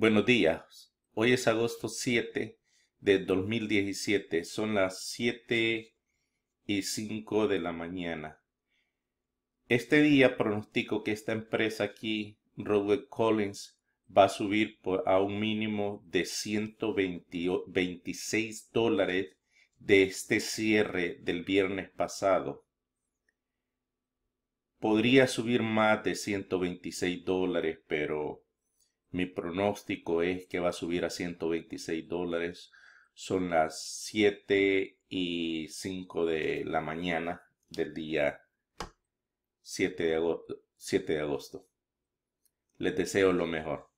Buenos días. Hoy es agosto 7 de 2017. Son las 7 y 5 de la mañana. Este día pronostico que esta empresa aquí, Robert Collins, va a subir a un mínimo de 126 dólares de este cierre del viernes pasado. Podría subir más de 126 dólares, pero mi pronóstico es que va a subir a 126 dólares. Son las 7 y 5 de la mañana del día 7 de agosto. 7 de agosto. Les deseo lo mejor.